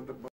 do the